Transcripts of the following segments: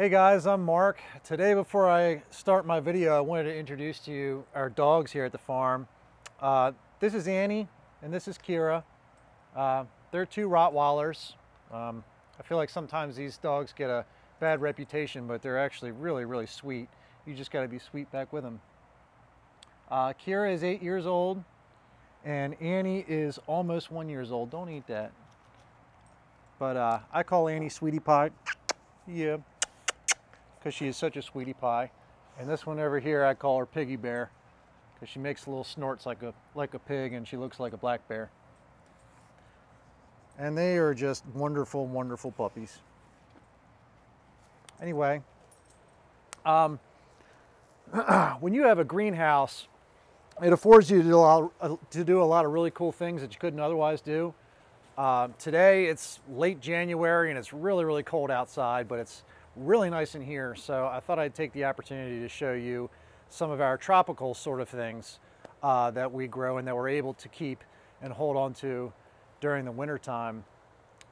Hey guys, I'm Mark. Today before I start my video, I wanted to introduce to you our dogs here at the farm. Uh, this is Annie and this is Keira. Uh, they're two Rottweilers. Um, I feel like sometimes these dogs get a bad reputation, but they're actually really, really sweet. You just gotta be sweet back with them. Uh, Keira is eight years old and Annie is almost one years old. Don't eat that. But uh, I call Annie Sweetie Pie. Yeah because she is such a sweetie pie. And this one over here, I call her Piggy Bear because she makes little snorts like a, like a pig and she looks like a black bear. And they are just wonderful, wonderful puppies. Anyway, um, when you have a greenhouse, it affords you to do, a lot, uh, to do a lot of really cool things that you couldn't otherwise do. Uh, today it's late January and it's really, really cold outside, but it's really nice in here. So I thought I'd take the opportunity to show you some of our tropical sort of things uh, that we grow and that we're able to keep and hold on to during the winter time.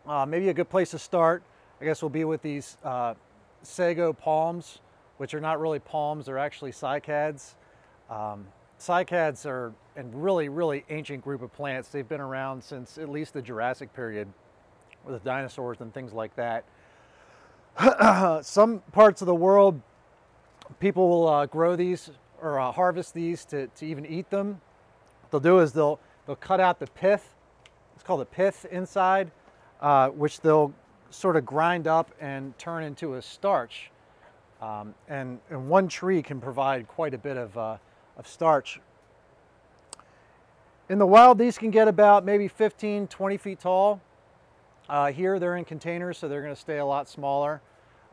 Uh, maybe a good place to start, I guess, will be with these uh, sago palms, which are not really palms, they're actually cycads. Um, cycads are a really, really ancient group of plants. They've been around since at least the Jurassic period with the dinosaurs and things like that. some parts of the world, people will uh, grow these or uh, harvest these to, to even eat them. What they'll do is they'll, they'll cut out the pith. It's called the pith inside, uh, which they'll sort of grind up and turn into a starch. Um, and, and one tree can provide quite a bit of, uh, of starch. In the wild, these can get about maybe 15, 20 feet tall. Uh, here they're in containers, so they're going to stay a lot smaller.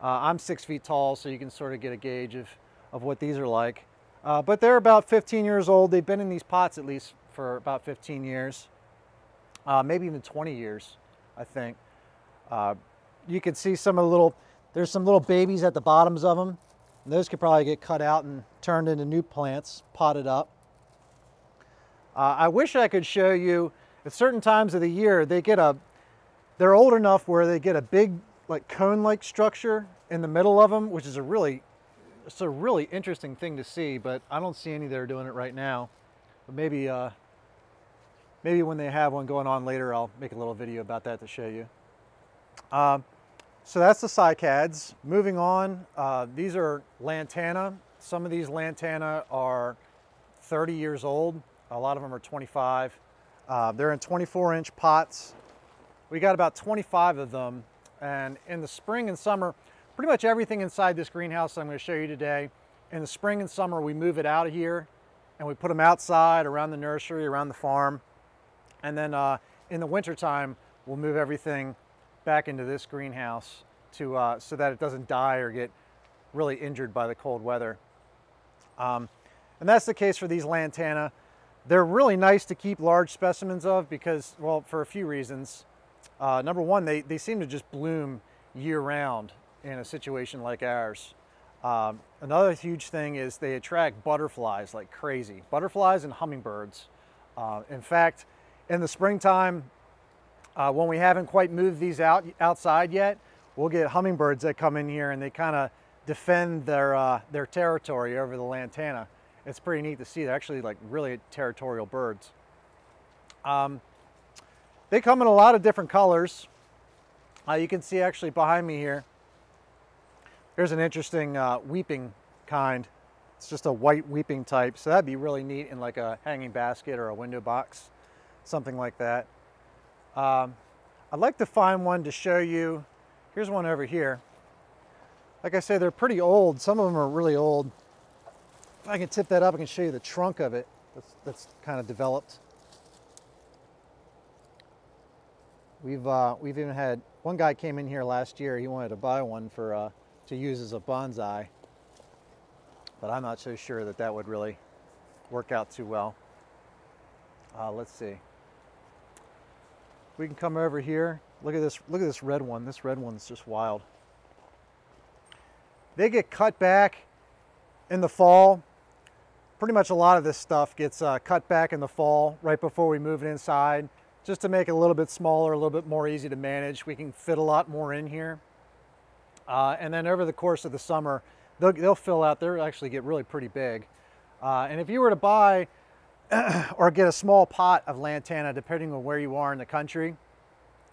Uh, I'm six feet tall, so you can sort of get a gauge of, of what these are like. Uh, but they're about 15 years old. They've been in these pots at least for about 15 years, uh, maybe even 20 years, I think. Uh, you can see some of the little, there's some little babies at the bottoms of them. Those could probably get cut out and turned into new plants, potted up. Uh, I wish I could show you at certain times of the year, they get a, they're old enough where they get a big like cone-like structure in the middle of them, which is a really, it's a really interesting thing to see, but I don't see any that are doing it right now. But maybe, uh, maybe when they have one going on later, I'll make a little video about that to show you. Um, so that's the cycads. Moving on, uh, these are lantana. Some of these lantana are 30 years old. A lot of them are 25. Uh, they're in 24 inch pots. We got about 25 of them and in the spring and summer, pretty much everything inside this greenhouse I'm going to show you today, in the spring and summer we move it out of here and we put them outside around the nursery, around the farm. And then uh, in the wintertime, we'll move everything back into this greenhouse to, uh, so that it doesn't die or get really injured by the cold weather. Um, and that's the case for these lantana. They're really nice to keep large specimens of because, well, for a few reasons. Uh, number one, they, they seem to just bloom year round in a situation like ours. Um, another huge thing is they attract butterflies like crazy. Butterflies and hummingbirds. Uh, in fact, in the springtime, uh, when we haven't quite moved these out outside yet, we'll get hummingbirds that come in here and they kind of defend their, uh, their territory over the lantana. It's pretty neat to see. They're actually like really territorial birds. Um, they come in a lot of different colors. Uh, you can see actually behind me here, there's an interesting uh, weeping kind. It's just a white weeping type. So that'd be really neat in like a hanging basket or a window box, something like that. Um, I'd like to find one to show you. Here's one over here. Like I say, they're pretty old. Some of them are really old. If I can tip that up, I can show you the trunk of it that's, that's kind of developed. We've, uh, we've even had, one guy came in here last year, he wanted to buy one for, uh, to use as a bonsai, but I'm not so sure that that would really work out too well. Uh, let's see. We can come over here. Look at this, look at this red one. This red one's just wild. They get cut back in the fall. Pretty much a lot of this stuff gets uh, cut back in the fall right before we move it inside just to make it a little bit smaller, a little bit more easy to manage. We can fit a lot more in here. Uh, and then over the course of the summer, they'll, they'll fill out, they'll actually get really pretty big. Uh, and if you were to buy or get a small pot of lantana, depending on where you are in the country,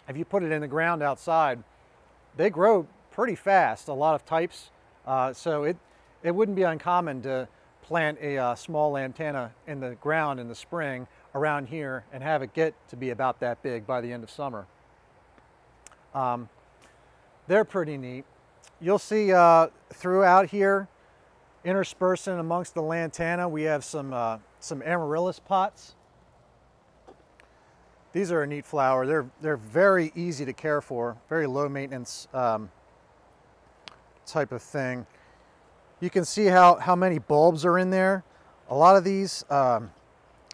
if you put it in the ground outside, they grow pretty fast, a lot of types. Uh, so it, it wouldn't be uncommon to plant a uh, small lantana in the ground in the spring around here and have it get to be about that big by the end of summer. Um, they're pretty neat. You'll see uh, throughout here, interspersing amongst the lantana, we have some, uh, some amaryllis pots. These are a neat flower. They're, they're very easy to care for, very low maintenance um, type of thing. You can see how, how many bulbs are in there. A lot of these, um,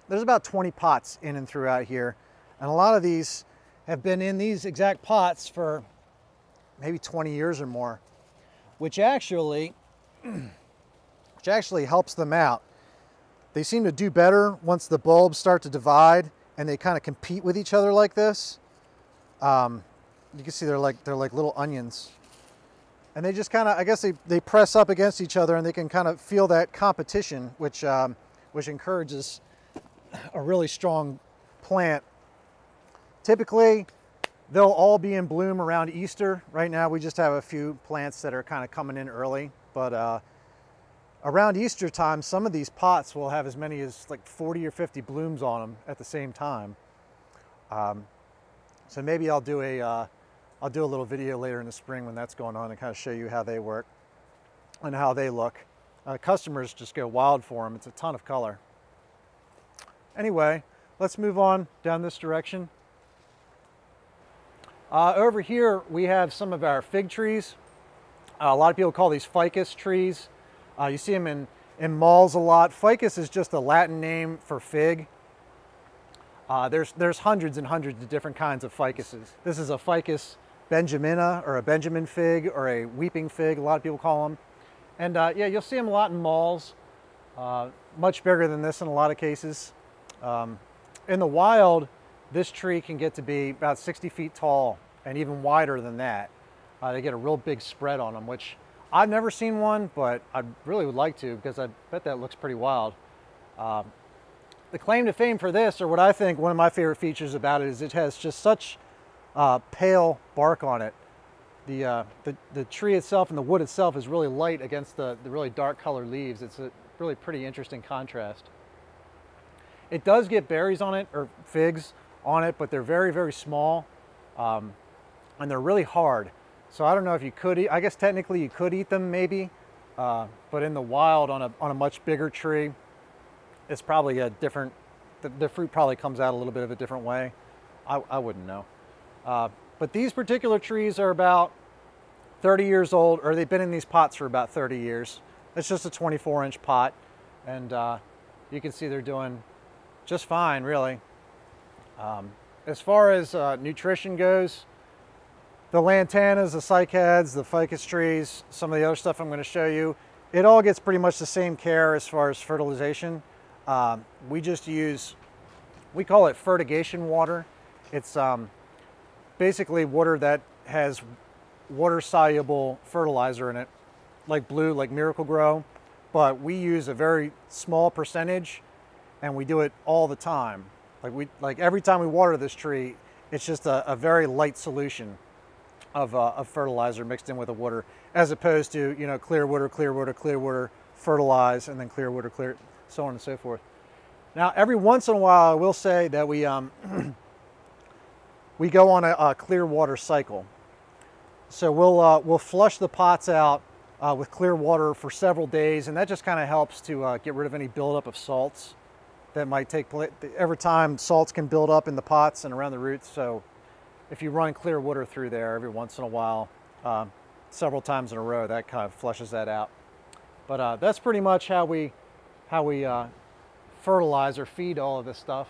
there's about 20 pots in and throughout here. And a lot of these have been in these exact pots for maybe 20 years or more, which actually, which actually helps them out. They seem to do better once the bulbs start to divide and they kind of compete with each other like this. Um, you can see they're like, they're like little onions. And they just kind of, I guess they, they press up against each other and they can kind of feel that competition, which, um, which encourages a really strong plant. Typically, they'll all be in bloom around Easter. Right now, we just have a few plants that are kind of coming in early, but uh, around Easter time, some of these pots will have as many as like 40 or 50 blooms on them at the same time. Um, so maybe I'll do a, will uh, do a little video later in the spring when that's going on and kind of show you how they work and how they look. Uh, customers just go wild for them. It's a ton of color. Anyway, let's move on down this direction. Uh, over here, we have some of our fig trees. Uh, a lot of people call these ficus trees. Uh, you see them in, in malls a lot. Ficus is just a Latin name for fig. Uh, there's, there's hundreds and hundreds of different kinds of ficuses. This is a ficus benjamina or a Benjamin fig or a weeping fig, a lot of people call them. And uh, yeah, you'll see them a lot in malls. Uh, much bigger than this in a lot of cases. Um, in the wild, this tree can get to be about 60 feet tall and even wider than that. Uh, they get a real big spread on them, which I've never seen one, but I really would like to because I bet that looks pretty wild. Um, the claim to fame for this, or what I think one of my favorite features about it, is it has just such uh, pale bark on it. The, uh, the, the, tree itself and the wood itself is really light against the, the really dark colored leaves. It's a really pretty interesting contrast. It does get berries on it, or figs on it, but they're very, very small. Um, and they're really hard. So I don't know if you could eat, I guess technically you could eat them maybe, uh, but in the wild on a, on a much bigger tree, it's probably a different, the, the, fruit probably comes out a little bit of a different way. I, I wouldn't know. Uh, but these particular trees are about 30 years old, or they've been in these pots for about 30 years. It's just a 24 inch pot, and uh, you can see they're doing just fine, really. Um, as far as uh, nutrition goes, the lantanas, the cycads, the ficus trees, some of the other stuff I'm going to show you, it all gets pretty much the same care as far as fertilization. Um, we just use, we call it fertigation water. It's um, basically water that has water soluble fertilizer in it, like blue, like Miracle-Gro, but we use a very small percentage and we do it all the time. Like we, like every time we water this tree, it's just a, a very light solution of, uh, fertilizer mixed in with the water, as opposed to you know clear water, clear water, clear water, fertilize, and then clear water, clear, so on and so forth. Now, every once in a while, I will say that we um, we go on a, a, clear water cycle. So we'll uh, we'll flush the pots out uh, with clear water for several days, and that just kind of helps to uh, get rid of any buildup of salts that might take place. Every time salts can build up in the pots and around the roots, so if you run clear water through there every once in a while, um, several times in a row, that kind of flushes that out. But uh, that's pretty much how we, how we uh, fertilize or feed all of this stuff.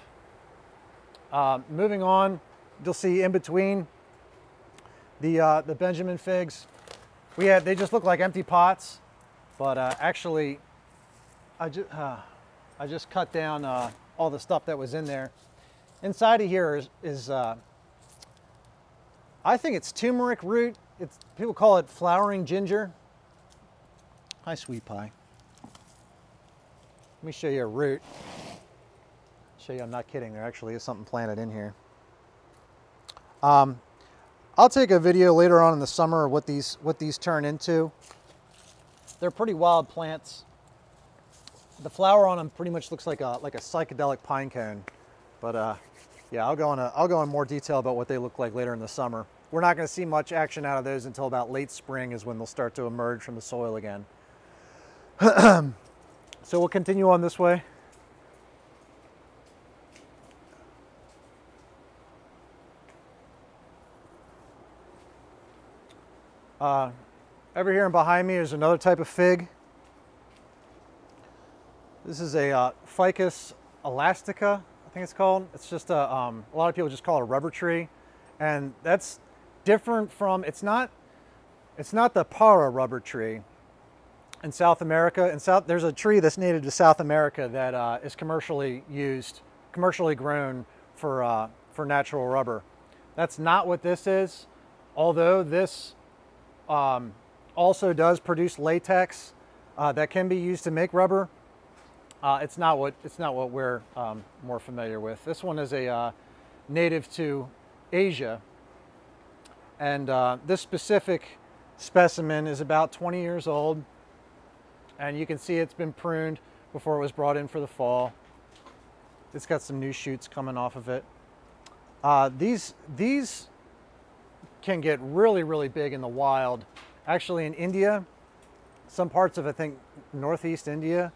Uh, moving on, you'll see in between the, uh, the Benjamin figs, we had, they just look like empty pots, but uh, actually, I, ju uh, I just cut down all the stuff that was in there. Inside of here is, is I think it's turmeric root. it's people call it flowering ginger. Hi, sweet pie. Let me show you a root. Show you I'm not kidding. There actually is something planted in here. Um, I'll take a video later on in the summer of what these what these turn into. They're pretty wild plants. The flower on them pretty much looks like a like a psychedelic pine cone, but uh, yeah, I'll go into I'll go in more detail about what they look like later in the summer. We're not going to see much action out of those until about late spring is when they'll start to emerge from the soil again. so we'll continue on this way. Uh, over here and behind me is another type of fig. This is a uh, Ficus elastica, I think it's called. It's just a, um, a lot of people just call it a rubber tree. And that's different from, it's not, it's not the para rubber tree in South America. In South, there's a tree that's native to South America that uh, is commercially used, commercially grown for, uh, for natural rubber. That's not what this is, although this um, also does produce latex uh, that can be used to make rubber. Uh, it's not what it's not what we're um, more familiar with. This one is a uh, native to Asia, and uh, this specific specimen is about 20 years old, and you can see it's been pruned before it was brought in for the fall. It's got some new shoots coming off of it. Uh, these these can get really, really big in the wild. Actually, in India, some parts of, I think, northeast India,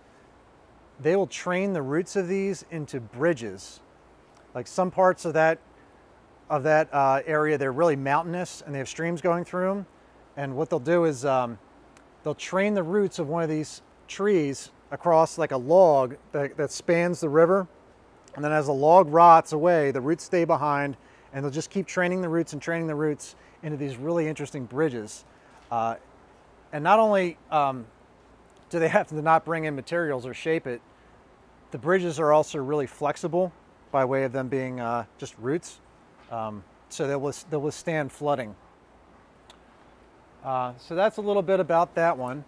they will train the roots of these into bridges. Like some parts of that, of that uh, area, they're really mountainous and they have streams going through them. And what they'll do is um, they'll train the roots of one of these trees across like a log that, that spans the river. And then as the log rots away, the roots stay behind and they'll just keep training the roots and training the roots into these really interesting bridges. Uh, and not only um, do they have to not bring in materials or shape it, the bridges are also really flexible by way of them being uh, just roots. Um, so they'll, withstand flooding. Uh, so that's a little bit about that one.